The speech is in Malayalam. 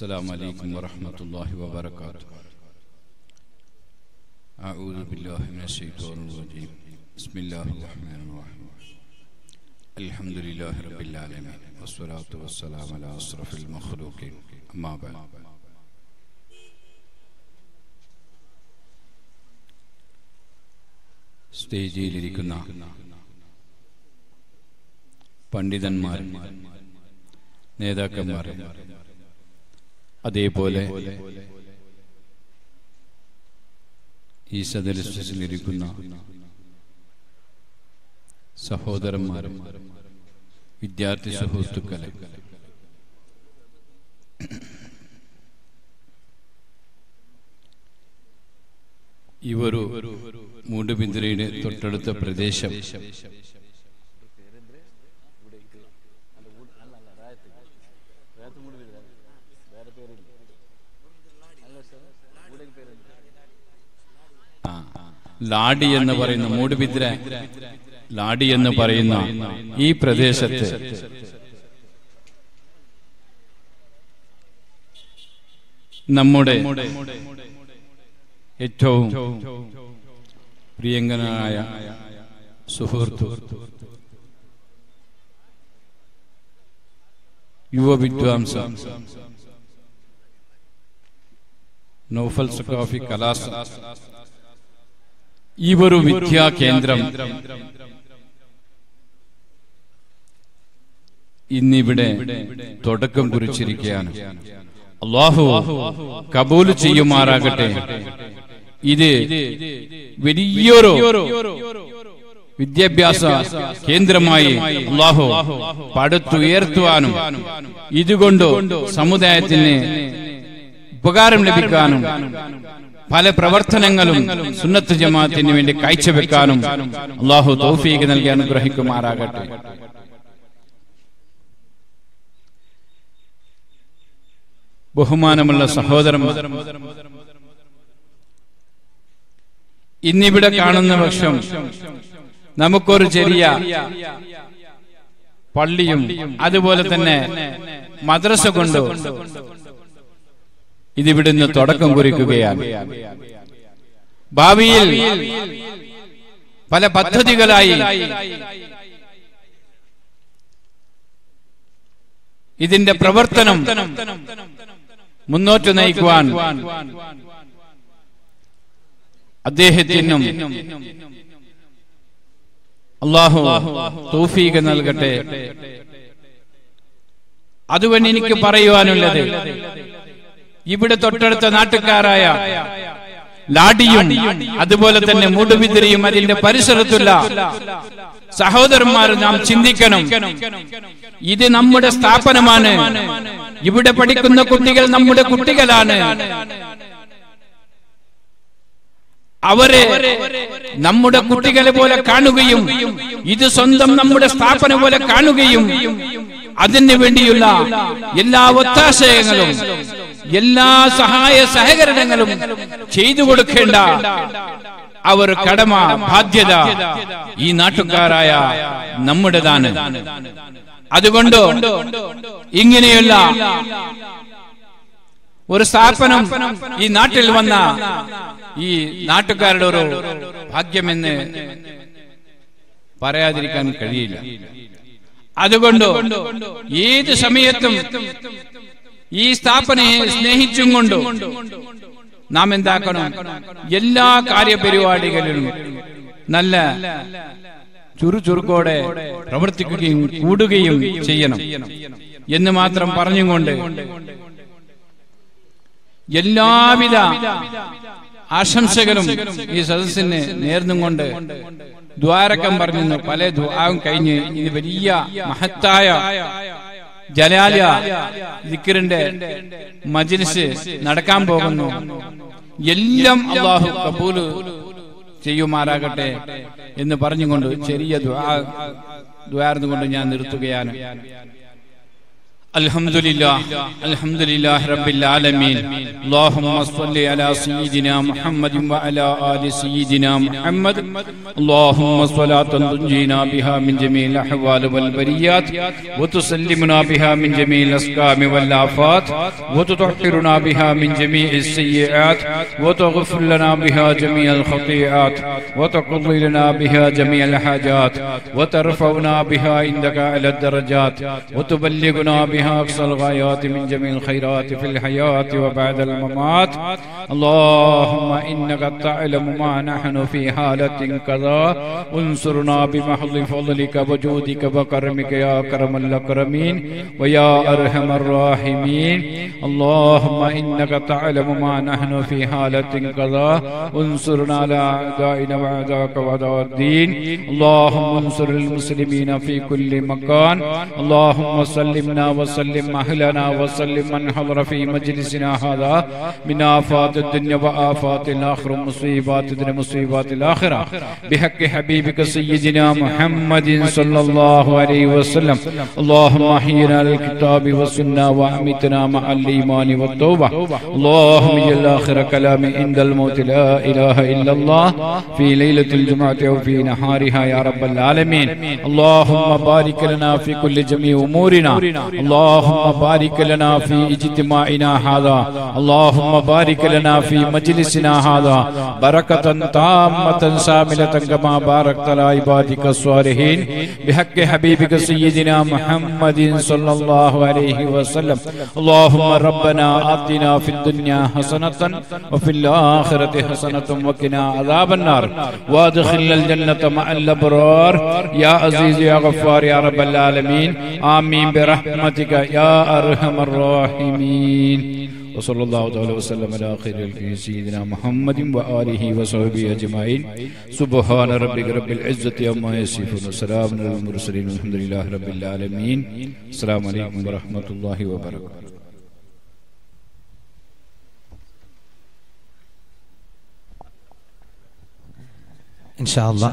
السلام عليكم ورحمة الله وبركاته أعوذ بالله من الشيطان الرجيم بسم الله الرحمن الرحيم الحمد لله رب العالمين والصلاة والسلام على أشرف المخلوقين أما بعد സ്റ്റേജിലിരിക്കുന്ന പണ്ഡിതന്മാർ നേതാക്കന്മാർ അതേപോലെ ഈ സദരസിലിരിക്കുന്ന സഹോദരന്മാരും വിദ്യാർത്ഥി സുഹൃത്തുക്കളെ ഇവരു മൂടുബിന്ദ്രയുടെ തൊട്ടടുത്ത പ്രദേശം ലാഡി എന്ന് പറയുന്ന മൂടുബിദ്ര ലാഡി എന്ന് പറയുന്ന ഈ പ്രദേശത്ത് നമ്മുടെ ഏറ്റവും പ്രിയങ്കനായ സുഹൃത്തു യുവ വിദ്വാംസ നൗഫൽ സഖാഫി കലാസ. ഇവരു വിദ്യാ കേന്ദ്രം. ഇന്നിവിടെ തുടക്കം കുറിച്ചിരിക്കുകയാണ്. അള്ളാഹു കബൂൽ ചെയ്യുമാറാകട്ടെ. ഇത് വലിയൊരു വിദ്യാഭ്യാസ കേന്ദ്രമായി അള്ളാഹു പടുത്തുയർത്തുവാനും ഇതുകൊണ്ട് സമുദായത്തിന് ഉപകാരം ലഭിക്കാനും പല പ്രവർത്തനങ്ങളും സുന്നത്ത് ജമാഅത്തിന് വേണ്ടി കാഴ്ചവെക്കാനും അള്ളാഹു തൗഫീഖ് നൽകി അനുഗ്രഹിക്കുമാറാകട്ടെ. ബഹുമാനമുള്ള സഹോദരൻ ഇന്നിവിടെ കാണുന്ന പക്ഷം നമുക്കൊരു ചെറിയ പള്ളിയും അതുപോലെ തന്നെ മദ്രസ കൊണ്ട് ഇതിവിടുന്ന് തുടക്കം കുറിക്കുകയാണ്. ഭാവിയിൽ പല പദ്ധതികളായി ഇതിന്റെ പ്രവർത്തനം മുന്നോട്ട് നയിക്കുവാൻ അദ്ദേഹത്തിനും അള്ളാഹു തൗഫീഖ് നൽകട്ടെ. അതുകൊണ്ട് എനിക്ക് പറയുവാനുള്ളത് ഇവിടെ തൊട്ടടുത്ത നാട്ടുകാരായ ലാഡിയും അതുപോലെ തന്നെ മൂടുബിദ്രയും അതിന്റെ പരിസരത്തുള്ള സഹോദരന്മാർ നാം ചിന്തിക്കണം. ഇത് നമ്മുടെ സ്ഥാപനമാണ്. ഇവിടെ പഠിക്കുന്ന കുട്ടികൾ നമ്മുടെ കുട്ടികളാണ്. അവരെ നമ്മുടെ കുട്ടികളെ പോലെ കാണുകയും ഇത് സ്വന്തം നമ്മുടെ സ്ഥാപനം പോലെ കാണുകയും അതിനു വേണ്ടിയുള്ള എല്ലാ ഒത്താശയങ്ങളും എല്ലാ സഹായ സഹകരണങ്ങളും ചെയ്തു കൊടുക്കേണ്ട അവർ കടമ ബാധ്യത ഈ നാട്ടുകാരായ നമ്മുടേതാണ്. അതുകൊണ്ട് ഇങ്ങനെയുള്ള ഒരു സ്ഥാപനം ഈ നാട്ടിൽ വന്ന ഈ നാട്ടുകാരുടെ ഒരു ഭാഗ്യമെന്ന് പറയാതിരിക്കാൻ കഴിയില്ല. അതുകൊണ്ട് ഏത് സമയത്തും ഈ സ്ഥാപനയെ സ്നേഹിച്ചും കൊണ്ട് നാം എന്താക്കണം? എല്ലാ കാര്യപരിപാടികളിലും നല്ല ചുറുചുറുക്കോടെ പ്രവർത്തിക്കുകയും കൂടുകയും ചെയ്യണം എന്ന് മാത്രം പറഞ്ഞുകൊണ്ട് എല്ലാവിധ ആശംസകളും ഈ സദസ്സിന് നേർന്നും കൊണ്ട് ദ്വാരക്കം പറഞ്ഞു പല ദ്വാരം കഴിഞ്ഞ് ഇത് വലിയ മഹത്തായ ജലാലിയ ദിക്കറിന്റെ മജിലിസ് നടക്കാൻ പോകുന്നു. എല്ലാം അള്ളാഹു കബൂൽ ചെയ്യുമാറാകട്ടെ എന്ന് പറഞ്ഞുകൊണ്ട് ചെറിയ ദ്വാർന്നുകൊണ്ട് ഞാൻ നിർത്തുകയാണ്. الحمد لله. الحمد لله رب العالمين. اللهم صل على سيدنا محمد وعلى آل سيدنا محمد. اللهم صلاة تنجينا بها من جميع الأحوال والبريات وتسلمنا بها من جميع الأسقام والآفات وتطهرنا بها من جميع السيئات وتغفر لنا بها جميع الخطيئات وتقضي لنا بها جميع الحاجات وترفعنا بها عندك على الدرجات وتبلغنا بها أقصى الغايات من جميع الخيرات في الحياة وبعد الممات. اللهم إنك تعلم ما نحن في حالة كذا. انصرنا بمحض فضلك وجودك وكرمك يا أكرم الأكرمين ويا أرحم الراحمين. اللهم إنك تعلم ما نحن في حالة كذا. انصرنا على أعدائنا وأعداءك وأعداء الدين. اللهم انصر المسلمين في كل مكان. اللهم سلمنا وسلم أهلنا وسلم من حضر في مجلسنا هذا. من آفات الدنيا وآفات الآخرة مصيبات الدنيا مصيبات الآخرة. بحق حبيبك سيدنا محمد صلى الله عليه وسلم. اللهم أحينا للكتاب والسنة وأمتنا مع الإيمان والتوبة. اللهم اجعل آخر كلام عند الموت لا إله إلا الله. في ليلة الجمعة أو في نهارها يا رب العالمين. اللهم بارك لنا في كل جميع أمورنا. اللهم بارك لنا في اجتماعنا هذا. اللهم بارك لنا في مجلسنا هذا. بركة تامة شاملة كما باركت على عبادك الصالحين. بحق حبيبك سيدنا محمد صلى الله عليه وسلم. اللهم ربنا آتنا في الدنيا حسنة وفي الآخرة حسنة وقنا عذاب النار. وادخلنا الجنة مع الأبرار. يا عزيز يا غفار يا رب العالمين. آمين برحمتك برحمتك يا أرحم الراحمين. وصلى الله تعالى وسلم على خير الخلق سيدنا محمد وآله وصحبه أجمعين. سبحان ربك رب العزة يوم يصفون وسلام على المرسلين والحمد لله رب العالمين. السلام عليكم ورحمة الله وبركاته. إن شاء الله.